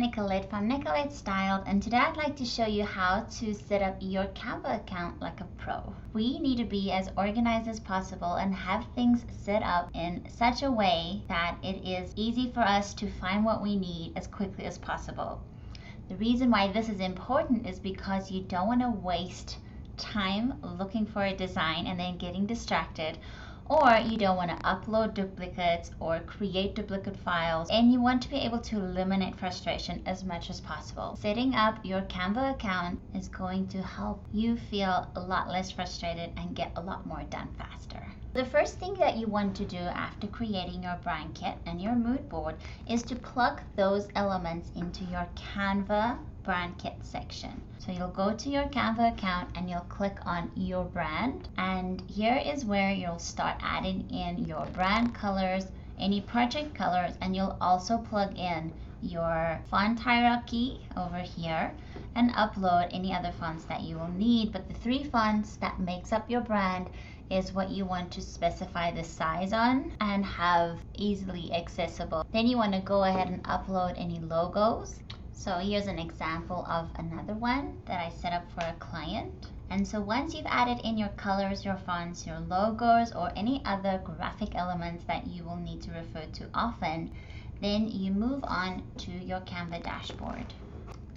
Nicolette from Nicolette Styled and today I'd like to show you how to set up your Canva account like a pro. We need to be as organized as possible and have things set up in such a way that it is easy for us to find what we need as quickly as possible. The reason why this is important is because you don't want to waste time looking for a design and then getting distracted or you don't want to upload duplicates or create duplicate files and you want to be able to eliminate frustration as much as possible. Setting up your Canva account is going to help you feel a lot less frustrated and get a lot more done faster. The first thing that you want to do after creating your brand kit and your mood board is to plug those elements into your Canva brand kit section. So you'll go to your Canva account and you'll click on your brand. And here is where you'll start adding in your brand colors, any project colors and you'll also plug in your font hierarchy over here and upload any other fonts that you will need. But the three fonts that makes up your brand is what you want to specify the size on and have easily accessible. Then you want to go ahead and upload any logos so here's an example of another one that I set up for a client. And so once you've added in your colors, your fonts, your logos, or any other graphic elements that you will need to refer to often, then you move on to your Canva dashboard.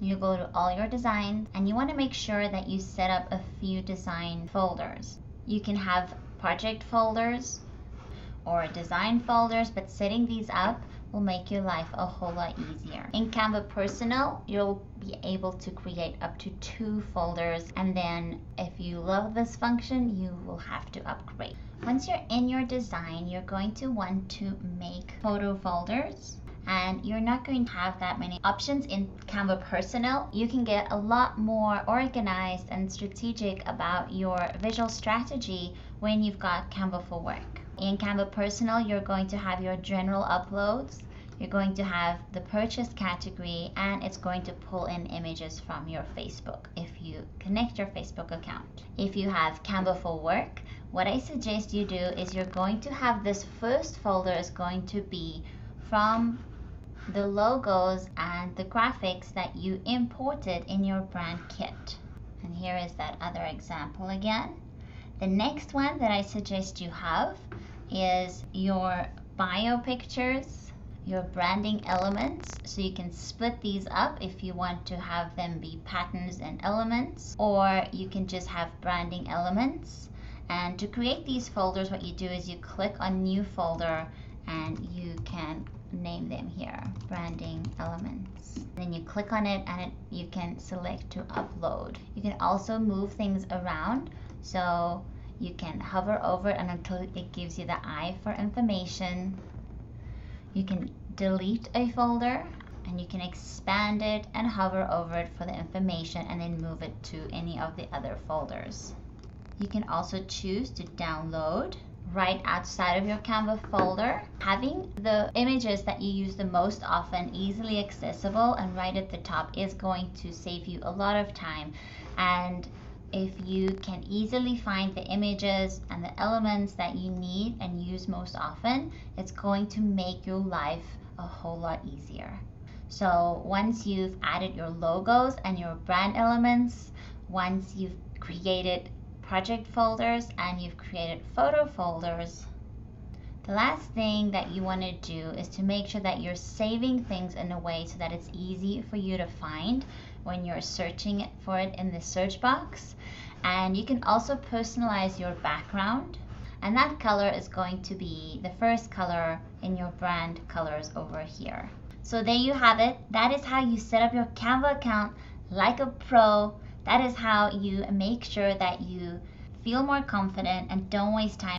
You go to all your designs and you want to make sure that you set up a few design folders. You can have project folders or design folders, but setting these up will make your life a whole lot easier. In Canva Personal, you'll be able to create up to two folders and then if you love this function, you will have to upgrade. Once you're in your design, you're going to want to make photo folders and you're not going to have that many options in Canva Personal. You can get a lot more organized and strategic about your visual strategy when you've got Canva for Work. In Canva Personal, you're going to have your general uploads, you're going to have the purchase category, and it's going to pull in images from your Facebook if you connect your Facebook account. If you have Canva for Work, what I suggest you do is you're going to have this first folder is going to be from the logos and the graphics that you imported in your brand kit. And here is that other example again. The next one that I suggest you have is your bio pictures, your branding elements. So you can split these up if you want to have them be patterns and elements, or you can just have branding elements. And to create these folders, what you do is you click on new folder and you can name them here, branding elements. Then you click on it and it, you can select to upload. You can also move things around. So you can hover over it until it gives you the eye for information. You can delete a folder and you can expand it and hover over it for the information and then move it to any of the other folders. You can also choose to download right outside of your Canva folder. Having the images that you use the most often easily accessible and right at the top is going to save you a lot of time and if you can easily find the images and the elements that you need and use most often, it's going to make your life a whole lot easier. So once you've added your logos and your brand elements, once you've created project folders and you've created photo folders, the last thing that you want to do is to make sure that you're saving things in a way so that it's easy for you to find when you're searching for it in the search box. And you can also personalize your background. And that color is going to be the first color in your brand colors over here. So there you have it. That is how you set up your Canva account like a pro. That is how you make sure that you feel more confident and don't waste time.